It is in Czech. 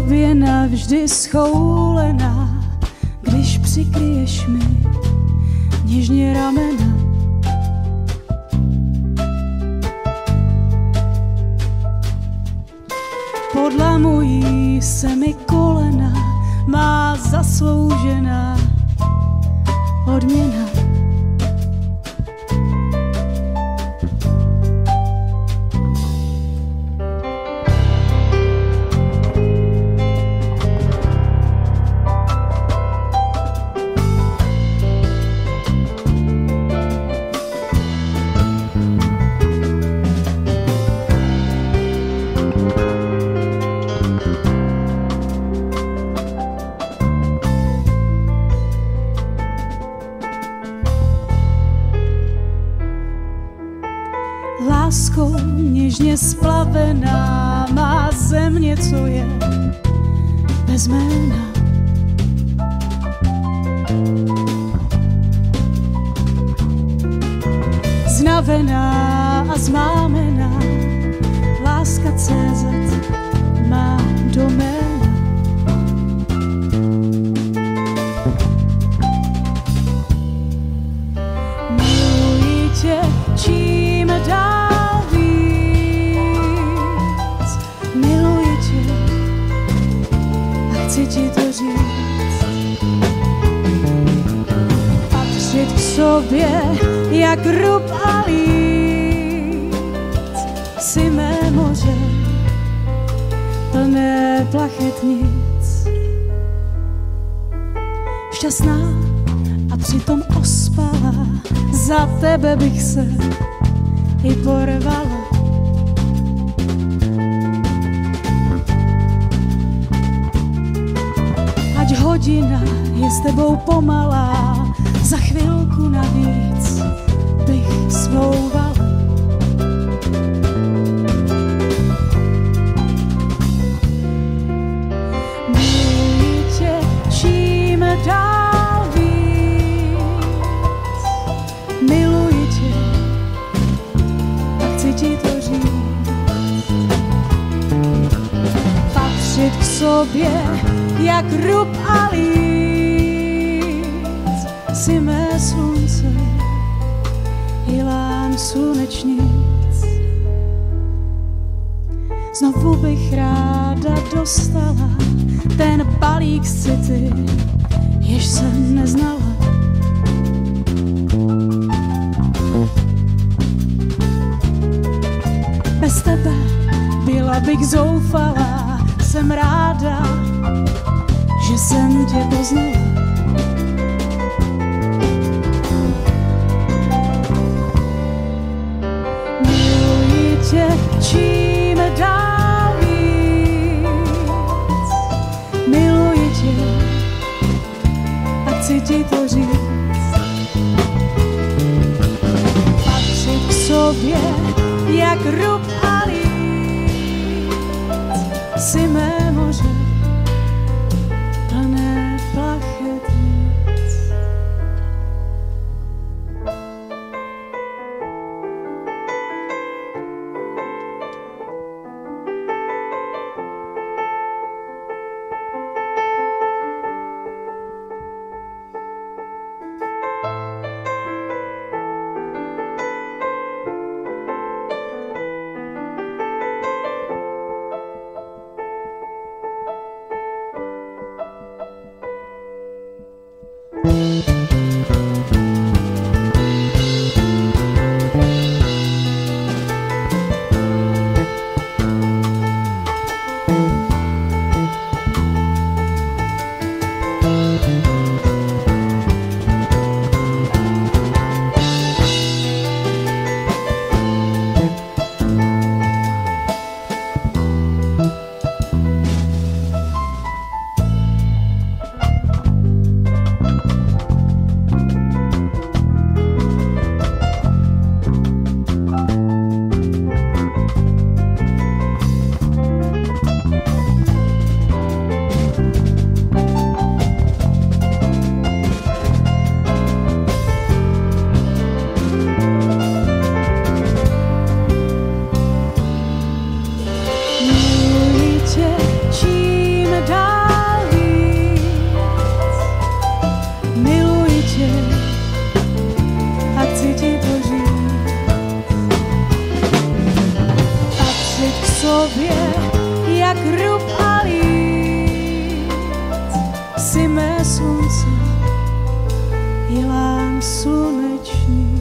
Tobě navždy schoulená, když přikryješ mi něžně ramena. Podlamují se mi kolena, má zasloužená odměna. Láskou něžně splavená má země, co je bez jména. Znavená a zmámená, láska CZ má doména. Ti to říct. Patřit k sobě jak rub a líc. Si mé moře plné plachetnic. Šťastná a přitom ospala, za tebe bych se i porvala. Hodina je s tebou pomalá, za chvilku navíc bych smlouvala. Miluji čím dál sobě jak rub a líc. Si mé slunce i lán slunečnic. Znovu bych ráda dostala ten balík z city, jež jsem neznala. Bez tebe byla bych zoufalá, jsem ráda, že jsem tě poznala. Miluji tě, čím dál víc. Miluji tě a chci ti to říct. Patřit k sobě jak rub a tobě, jak rub a lít. Si mé slunce, je lán sluneční.